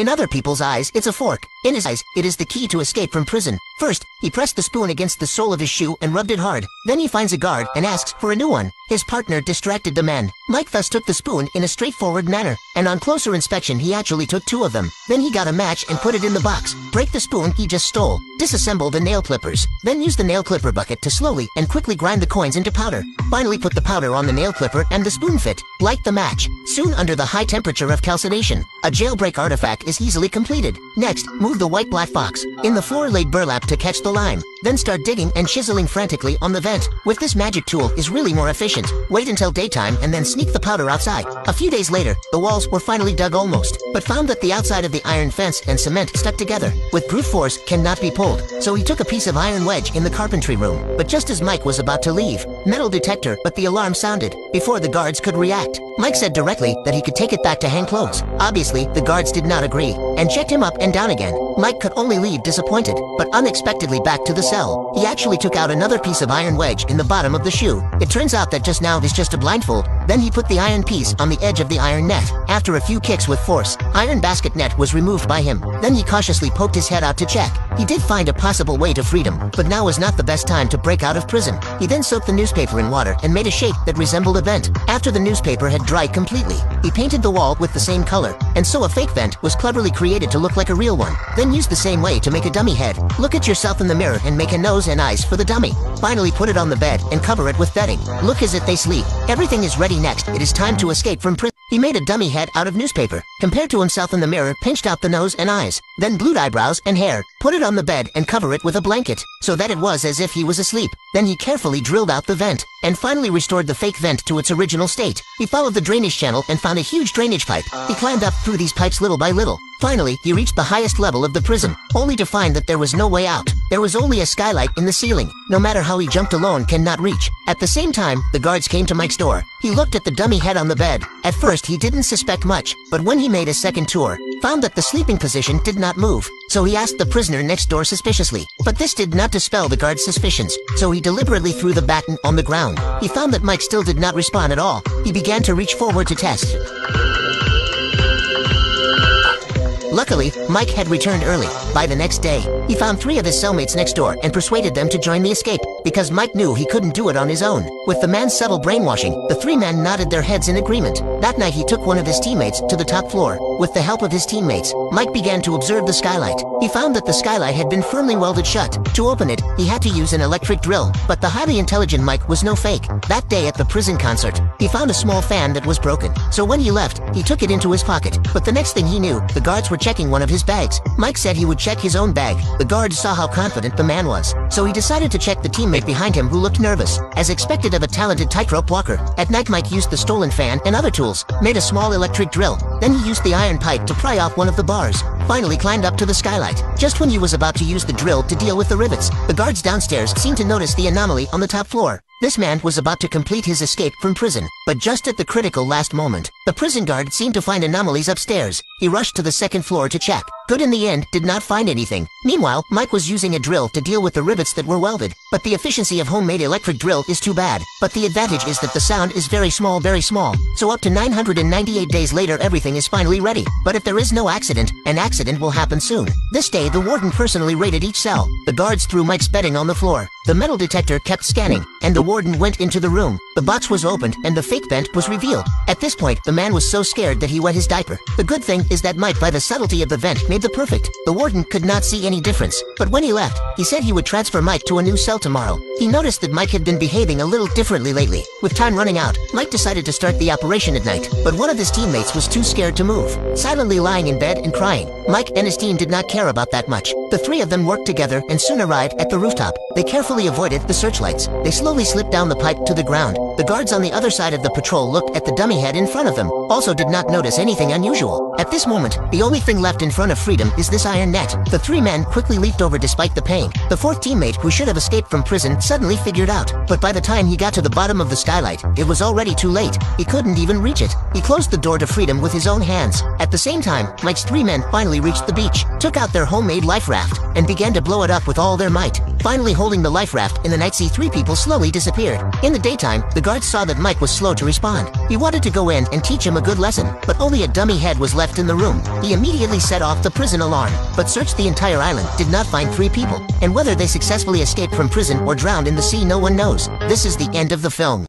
In other people's eyes, it's a fork. In his eyes, it is the key to escape from prison. First, he pressed the spoon against the sole of his shoe and rubbed it hard. Then he finds a guard and asks for a new one. His partner distracted the man. Mike thus took the spoon in a straightforward manner, and on closer inspection he actually took two of them. Then he got a match and put it in the box. Break the spoon he just stole. Disassemble the nail clippers. Then use the nail clipper bucket to slowly and quickly grind the coins into powder. Finally put the powder on the nail clipper and the spoon fit. Light the match. Soon under the high temperature of calcination, a jailbreak artifact is easily completed. Next, move the white black box. In the floor laid burlap to catch the lime. Then start digging and chiseling frantically on the vent. With this magic tool is really more efficient. Wait until daytime and then sneak the powder outside. A few days later, the walls were finally dug almost, but found that the outside of the iron fence and cement stuck together. With brute force cannot be pulled. So he took a piece of iron wedge in the carpentry room. But just as Mike was about to leave, metal detector, but the alarm sounded before the guards could react. Mike said directly that he could take it back to hang clothes. Obviously, the guards did not agree and checked him up and down again. Mike could only leave disappointed, but unexpectedly back to the cell. He actually took out another piece of iron wedge in the bottom of the shoe. It turns out that just now is just a blindfold. Then he put the iron piece on the edge of the iron net. After a few kicks with force, iron basket net was removed by him. Then he cautiously poked his head out to check. He did find a possible way to freedom, but now was not the best time to break out of prison. He then soaked the newspaper in water and made a shape that resembled a vent. After the newspaper had dried completely, he painted the wall with the same color, and so a fake vent was cleverly created to look like a real one. Then used the same way to make a dummy head. Look at yourself in the mirror and make a nose and eyes for the dummy. Finally put it on the bed and cover it with bedding. Look as if they sleep. Everything is ready next. It is time to escape from prison. He made a dummy head out of newspaper, compared to himself in the mirror, pinched out the nose and eyes, then glued eyebrows and hair, put it on the bed and cover it with a blanket, so that it was as if he was asleep. Then he carefully drilled out the vent, and finally restored the fake vent to its original state. He followed the drainage channel and found a huge drainage pipe. He climbed up through these pipes little by little. Finally, he reached the highest level of the prison, only to find that there was no way out. There was only a skylight in the ceiling. No matter how he jumped alone cannot reach. At the same time, the guards came to Mike's door. He looked at the dummy head on the bed. At first, he didn't suspect much, but when he made a second tour, found that the sleeping position did not move. So he asked the prisoner next door suspiciously. But this did not dispel the guard's suspicions, so he deliberately threw the baton on the ground. He found that Mike still did not respond at all. He began to reach forward to test. Luckily, Mike had returned early. By the next day, he found three of his cellmates next door and persuaded them to join the escape, because Mike knew he couldn't do it on his own. With the man's subtle brainwashing, the three men nodded their heads in agreement. That night he took one of his teammates to the top floor. With the help of his teammates, Mike began to observe the skylight. He found that the skylight had been firmly welded shut. To open it, he had to use an electric drill, but the highly intelligent Mike was no fake. That day at the prison concert, he found a small fan that was broken. So when he left, he took it into his pocket. But the next thing he knew, the guards were checking one of his bags. Mike said he would check his own bag. The guards saw how confident the man was. So he decided to check the teammate behind him who looked nervous. As expected of a talented tightrope walker, at night Mike used the stolen fan and other tools, made a small electric drill. Then he used the iron pipe to pry off one of the bars. Finally climbed up to the skylight. Just when he was about to use the drill to deal with the rivets, the guards downstairs seemed to notice the anomaly on the top floor. This man was about to complete his escape from prison, but just at the critical last moment, the prison guard seemed to find anomalies upstairs. He rushed to the second floor to check. Good in the end did not find anything. Meanwhile, Mike was using a drill to deal with the rivets that were welded, but the efficiency of homemade electric drill is too bad. But the advantage is that the sound is very small, very small. So up to 998 days later, everything is finally ready. But if there is no accident, an accident will happen soon. This day, the warden personally raided each cell. The guards threw Mike's bedding on the floor. The metal detector kept scanning, and the warden went into the room. The box was opened, and the fake vent was revealed. At this point, the man was so scared that he wet his diaper. The good thing is that Mike, by the subtlety of the vent, made the perfect. The warden could not see any difference. But when he left, he said he would transfer Mike to a new cell tomorrow. He noticed that Mike had been behaving a little differently lately. With time running out, Mike decided to start the operation at night, but one of his teammates was too scared to move. Silently lying in bed and crying, Mike and his team did not care about that much. The three of them worked together and soon arrived at the rooftop. They carefully avoided the searchlights. They slowly slipped down the pipe to the ground. The guards on the other side of the patrol looked at the dummy head in front of them, also did not notice anything unusual. At this moment, the only thing left in front of freedom is this iron net. The three men quickly leaped over despite the pain. The fourth teammate, who should have escaped from prison, suddenly figured out. But by the time he got to the bottom of the skylight, it was already too late. He couldn't even reach it. He closed the door to freedom with his own hands. At the same time, Mike's three men finally reached the beach, took out their homemade life raft, and began to blow it up with all their might. Finally holding the life raft in the night sea, three people slowly disappeared. In the daytime, the guards saw that Mike was slow to respond. He wanted to go in and teach him a good lesson, but only a dummy head was left left in the room. He immediately set off the prison alarm, but searched the entire island, did not find three people. And whether they successfully escaped from prison or drowned in the sea no one knows. This is the end of the film.